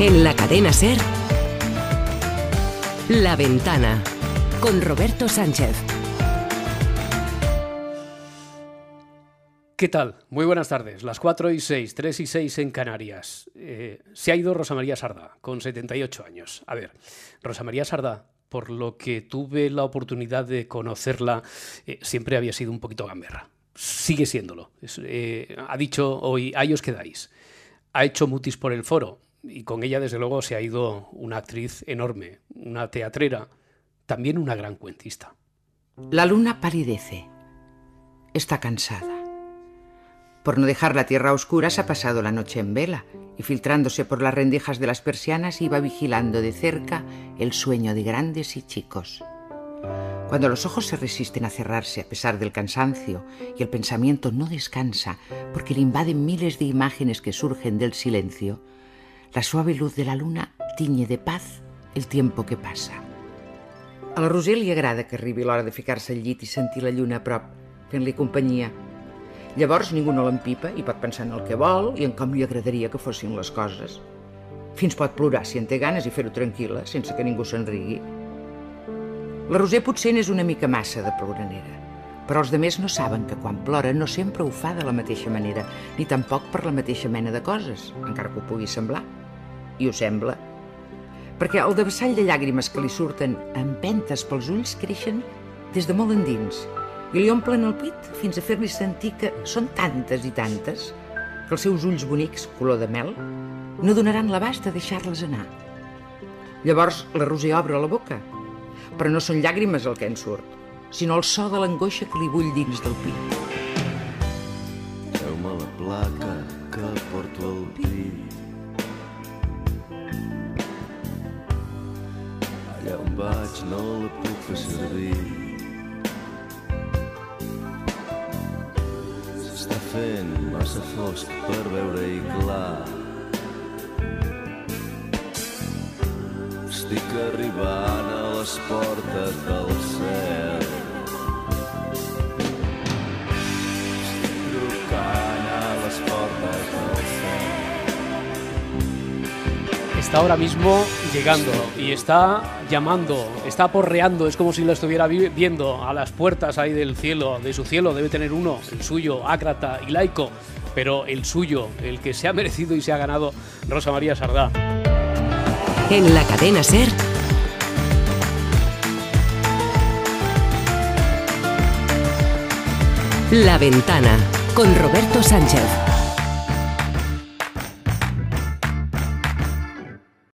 En la cadena Ser, La Ventana, con Roberto Sánchez. ¿Qué tal? Muy buenas tardes. Las 4 y 6, 3 y 6 en Canarias. Eh, se ha ido Rosa María Sardá, con 78 años. A ver, Rosa María Sardá, por lo que tuve la oportunidad de conocerla, eh, siempre había sido un poquito gamberra. Sigue siéndolo. Eh, ha dicho hoy, ahí os quedáis. Ha hecho mutis por el foro y con ella, desde luego, se ha ido una actriz enorme, una teatrera, también una gran cuentista. La luna palidece. Está cansada. Por no dejar la tierra oscura se ha pasado la noche en vela y filtrándose por las rendijas de las persianas iba vigilando de cerca el sueño de grandes y chicos. Cuando los ojos se resisten a cerrarse a pesar del cansancio y el pensamiento no descansa porque le invaden miles de imágenes que surgen del silencio, la suave luz de la luna tiñe de paz el tiempo que passa. A la Roser li agrada que arribi l'hora de ficar-se al llit i sentir la lluna a prop, fent-li companyia, Llavors ningú no l'empipa i pot pensar en el que vol i en com li agradaria que fossin les coses. Fins pot plorar si en té ganes i fer-ho tranquil·la, sense que ningú se'n rigui. La Roser potser n'és una mica massa de ploranera, però els demés no saben que quan plora no sempre ho fa de la mateixa manera, ni tampoc per la mateixa mena de coses, encara que ho pugui semblar. I ho sembla. Perquè el devessall de llàgrimes que li surten empentes pels ulls creixen des de molt endins i li omplen el pit fins a fer-li sentir que són tantes i tantes que els seus ulls bonics, color de mel, no donaran l'abast de deixar-les anar. Llavors la Roser obre la boca, però no són llàgrimes el que en surt, sinó el so de l'angoixa que li bull dins del pit. Treu-me la placa que porto al pit. Allà on vaig no la puc fer servir. fent massa fosc per veure-hi clar. Estic arribant a les portes del cel. Está ahora mismo llegando y está llamando, está porreando, es como si lo estuviera viendo a las puertas ahí del cielo, de su cielo, debe tener uno, el suyo, ácrata y laico, pero el suyo, el que se ha merecido y se ha ganado Rosa María Sardá. En la cadena Ser. La ventana con Roberto Sánchez.